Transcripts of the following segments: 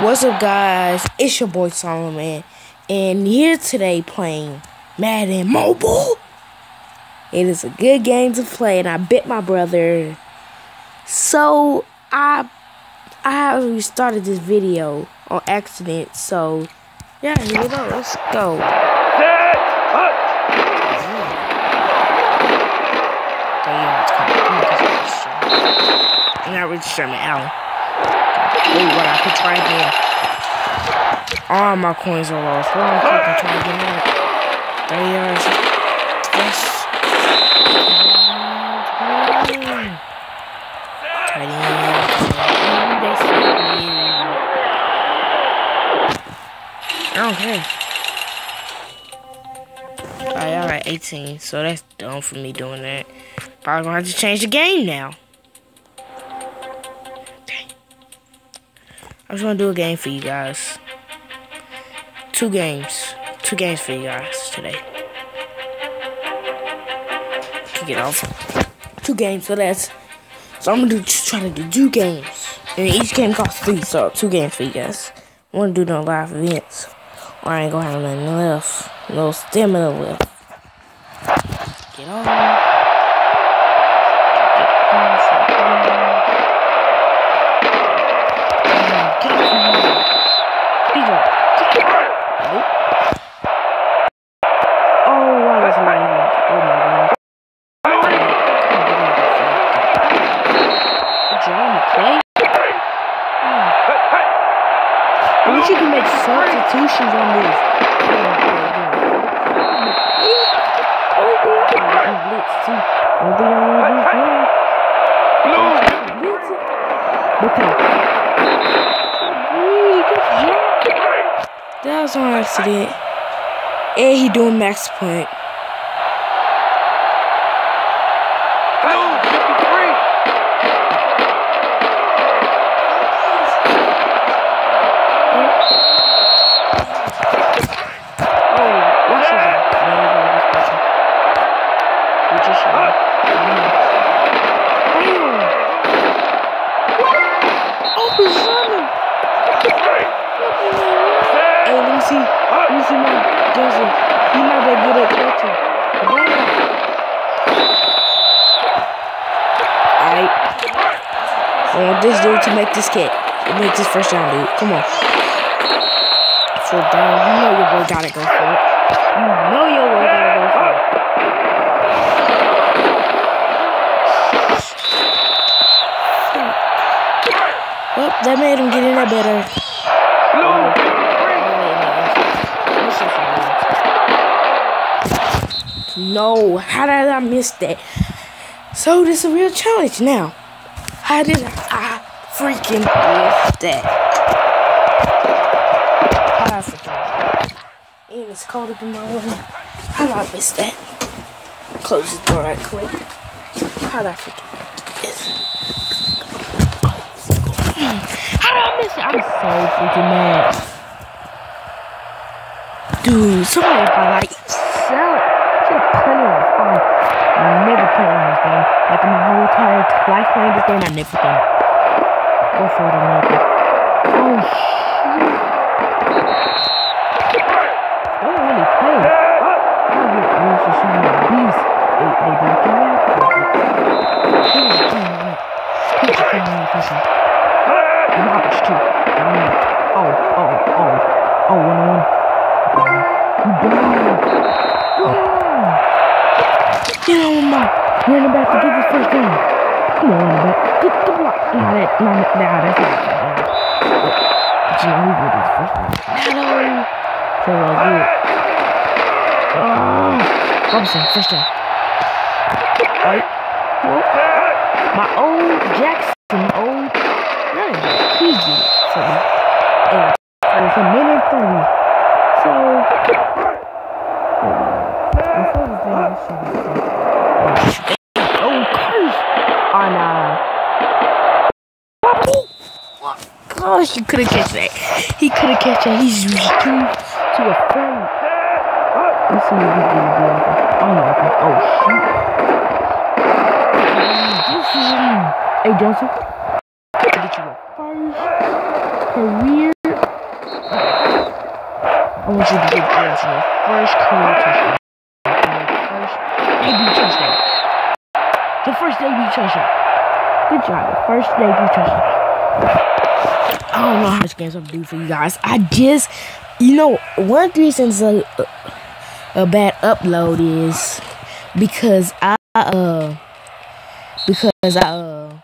What's up, guys? It's your boy Solomon, and here today playing Madden Mobile. It is a good game to play, and I bit my brother. So I I have started this video on accident. So yeah, here we go. Let's go. Damn, it's coming. Come on, catch this shit. Not Richard Sherman, Allen. Could. All my coins are lost. Well, I'm taking try again that. There yards. Yes. Care. Alright, alright, 18. So that's dumb for me doing that. Probably gonna have to change the game now. I'm just gonna do a game for you guys. Two games. Two games for you guys today. Kick it off. Two games, so that's so I'm gonna do just try to do two games. And each game costs three, so two games for you guys. I wanna do no live events. Or I ain't gonna have nothing left. No stamina left. Get on. That was on accident. And he doing max point. This dude to make this kick. Make this first down, dude. Come on. For down. You know your boy gotta go for it. You know your boy gotta go for it. Oh, that made him get in there better. No, how did I miss that? So this is a real challenge now. How did I freaking miss that? Did I freaking And it's cold up in my room. How I miss that? Close the door right quick. How I freaking miss it? How did I miss it? I'm so freaking mad. Dude, somebody like sell it. Should have put it on never played on this game. Like my whole entire life playing this game, I never played. Go for it, America. Oh shit! They don't really play. Get used to shooting a beast. They they do get out. He was playing on it. He was playing on it for some. Roberts too. Oh oh oh oh one on one. Down. On my running back to get this first down. Come on, running back. The block. Nah, that, nah, nah, that's not we first down. Hello. So uh, good. Oh, Robinson, first down. Right. My old Jackson, old, not a he did something. And it was a minute three. So, before the thing, Oh, curse on uh. Gosh, he could have catch that. He could have catch that. He's too too afraid. Let's see if he's gonna open. Oh no. Oh shoot. Hey Johnson. To get you a first career I want you to get this your first career touchdown. First debut touchdown. The first debut touchdown. Good job. First debut touchdown. I don't know how much games I'm do for you guys. I just, you know, one the a, a bad upload is because I, uh, because I, uh,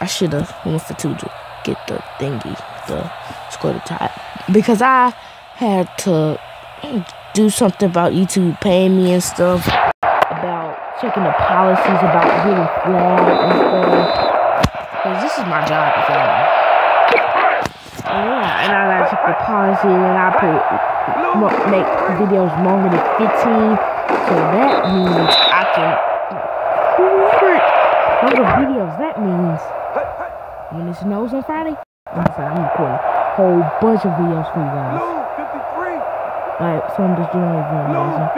I should have went for two to get the thingy, the score the top. Because I had to do something about YouTube paying me and stuff, about checking the policies about getting flagged and stuff. Because this is my job, you feel me? And yeah, and I policy and I put make videos longer than 15. So that means I can longer videos. That means when it snows on Friday, I'm recording a whole bunch of videos for you guys. Like, so I'm just doing it for amazing.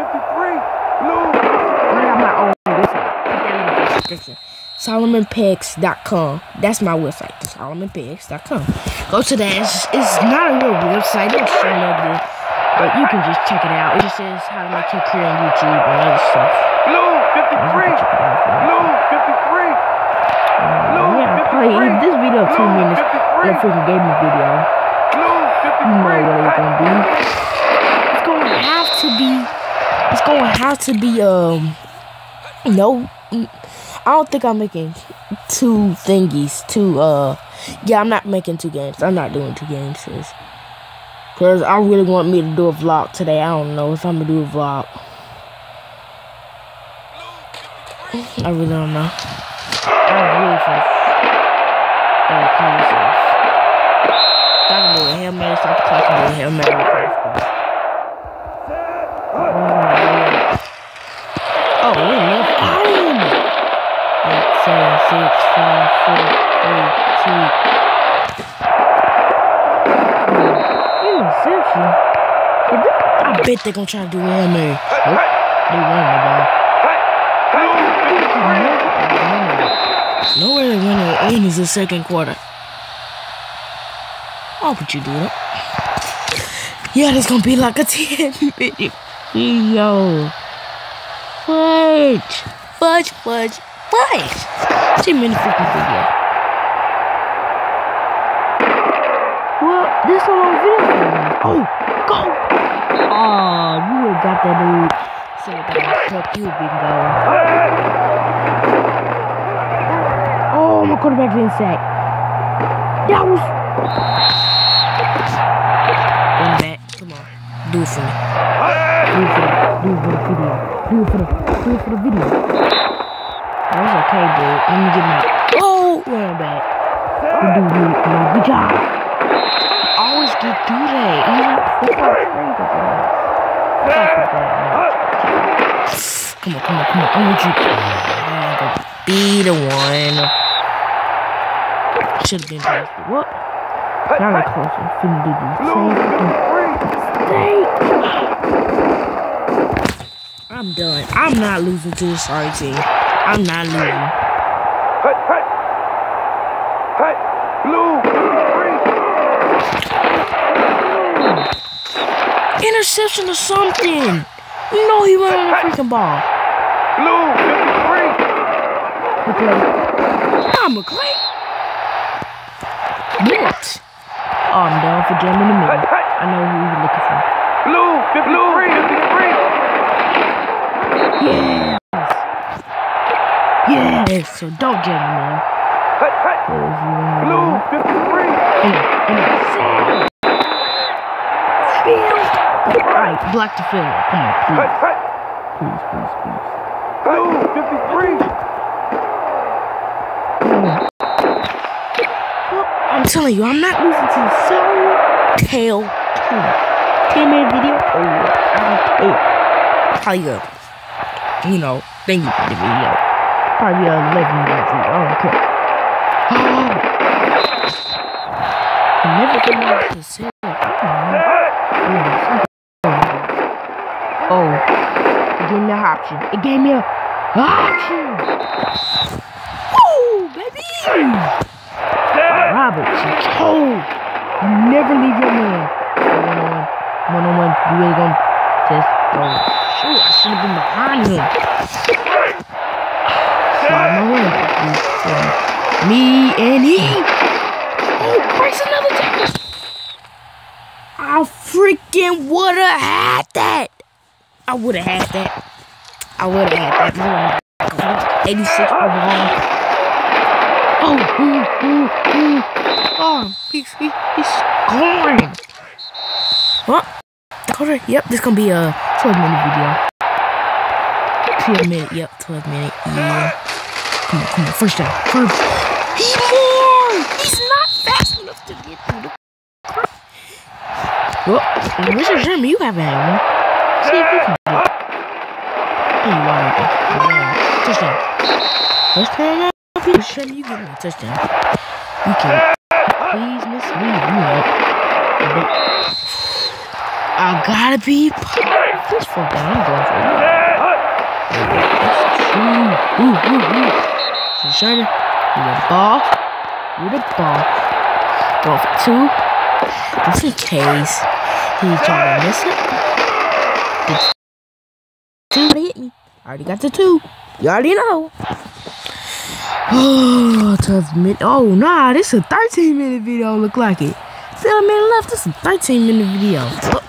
I got my own. Put that in the description. SolomonPeggs.com. That's my website. SolomonPeggs.com. Go to that. It's, it's not a real website. It's not show no But you can just check it out. It just says how to make your career on YouTube and other stuff. Blue 53. Blue 53. Yeah, probably this video two minutes That freaking gaming video. You know what it's gonna be. It's gonna have to be. It's gonna have to be. Um, no, I don't think I'm making two thingies. Two. Uh, yeah, I'm not making two games. I'm not doing two games, cause, cause I really want me to do a vlog today. I don't know if I'm gonna do a vlog. I really don't know. I'm really for. I can a a They're gonna try to do Hail Mary. Nope. They won the ball. Nowhere to win it in is the second quarter. Why would you do that? Yeah, this gonna be like a 10 minute video. Fudge. Fudge, fudge, fudge. 10 minute freaking video. Well, this is a long video. Oh, go. Oh, you got that dude. So that truck, you going. Oh, my quarterback didn't sack. That was. Run back. Come on. Do it for me. Do it for do it for the video. Do it for the, do it for the video. That was okay, dude. Let me get my. Oh, run back. Good dude. Good job. Through that. Even. Come on, come on, come on. I want you. Gonna be the one. Should have been past it. What? Now we're closer. Finna do I'm done. I'm not losing to the sorry team. I'm not losing. Hey, hey. Hey, blue, Interception or something. You know he went on the freaking ball. Blue, 53. McClay. Ah, McClay. What? Oh, I'm down for in a minute. I know who you're looking for. Blue, blue, 53. Yes. Yes. So don't me, man. Blue, 53. In it, in it. Field. Alright, to the field. Come on, please. Hey, hey. Please, please, please. Blue, 53. I'm telling you, I'm not losing to Sorry Tail 2. 10 minute video? Oh, I don't care. Probably a, you know, thank you for the video. Probably a 11 minute video. I don't care. Oh. I never been able to say that. Oh. It gave me an option. It gave me a option. Oh, baby. Roberts, you. You never leave your man. One on one. You really gonna test? Oh shoot! I should have been behind him. One on one. Me and he. Oh, breaks another tackle. I freaking would have had that. I would have had that. I would have had that. 86 overall. Oh, ooh, ooh, ooh. Oh, oh, oh. oh he's, he, he's scoring. What? On. Yep, this gonna be a 12 minute video. 12 minute, yep, 12 minute, yeah. Come on, come on, first down. First. He more! He's not fast enough to get through the well, Mr. Jeremy, you haven't. See if you can get it. Hey, you are right there. Yeah. Touchdown. Touchdown. You get me a touchdown. You can Please miss me. You know. I gotta be. This fuck down. I'm going for it. Ooh, ooh, ooh, ooh. Mr. Jeremy, with the ball. With the ball. Going for two. Just in case he trying to miss it. Hit me. Already got the two. You already know. Oh, 12 minute. Oh, nah, this is a 13 minute video. Look like it. Seven minutes left. This is a 13 minute video. Look,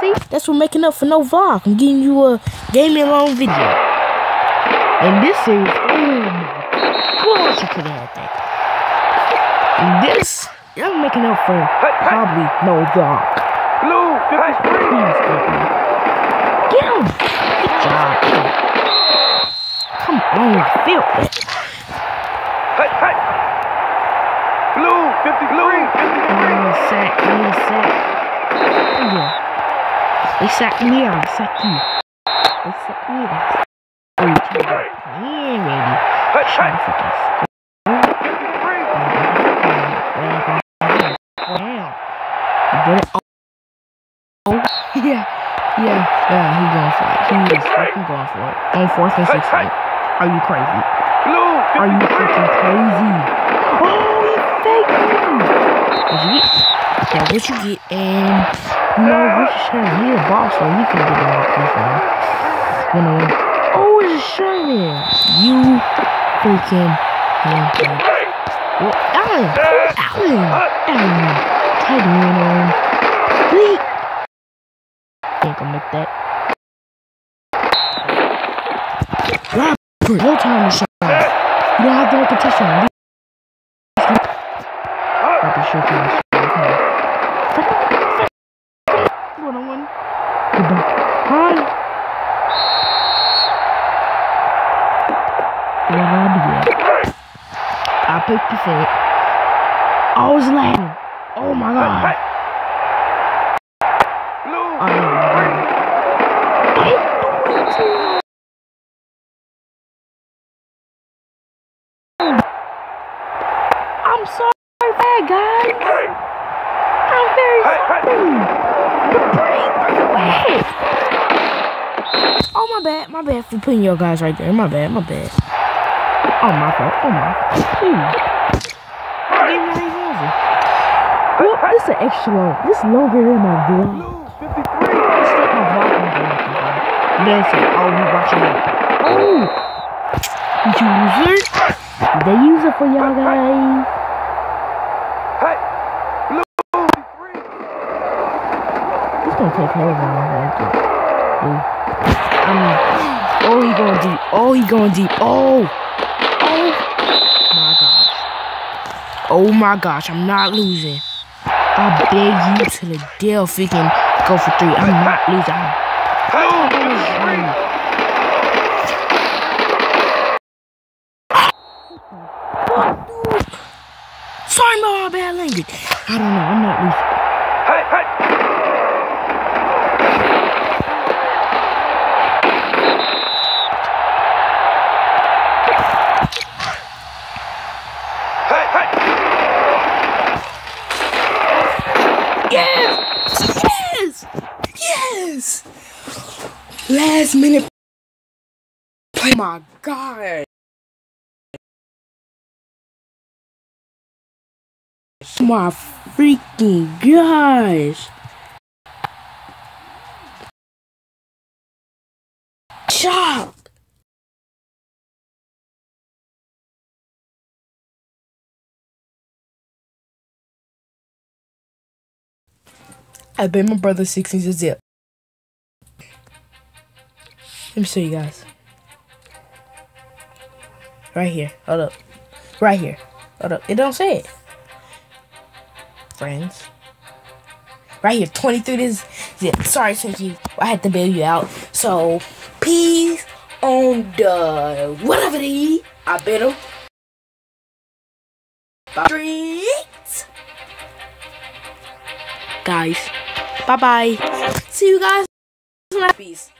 see, that's what making up for no vlog. I'm giving you a gaming long video. And this is, oh I could have that. And this, I'm making up for probably no vlog. Blue, 53. On, feel it. Hey, hey. Blue, 53. I 53. sack. I sack. Yeah. They sacked me, I sack you. They sacked me, I Oh, you can't get playing ready. Trying to fucking score. 53. Wow. You did it. Oh, yeah. Yeah, yeah, he going for it. He is fucking going for it. On fourth and six. Are you crazy? Blue, Are you 53. freaking crazy? Oh, he faked me. You get? Yeah, what you get? And you know, Richard Sherman, he a boss, so he can get this one. One on one. Oh, it's Sherman. You freaking handpicked. Well, Allen, Allen, Allen, tight end on. Bleak. Ain't gonna make that. Robert, no time to shut up. You don't have to make a touchdown. Robert sure can. One on one. Goodbye. Hi. What I picked the fit. I was lagging. Oh my god. I'm sorry for that, guys. I'm very sorry. The brain went. Oh, my bad. My bad for putting your guys right there. My bad. My bad. Oh, my fault. Oh, my fault. Ooh. The game not. Well, this is an extra long. This is longer than my vlog. Blue, 53. Let's let my vlog on there. Then say, oh, we watching it. Oh! User? They use it for y'all guys. Hey. Blue, 53. It's gonna take on like it. Ooh. I mean, oh, he going deep. Oh, he going deep. Oh! Oh! My gosh. Oh my gosh, I'm not losing. I beg you to the he can go for three. I'm not losing. I'm Hey, 53. What, dude? Sorry my bad language. I don't know. I'm not losing. Hey, hey. last minute play. Oh my god. My freaking gosh. Chop. I bet my brother six is a zip. Let me show you guys. Right here. Hold up. Right here. Hold up. It don't say it. Friends. Right here. 23 this zip. Sorry, you I had to bail you out. So peace on the whatever is. I bet him. Streets. Guys. Bye bye. See you guys. Peace.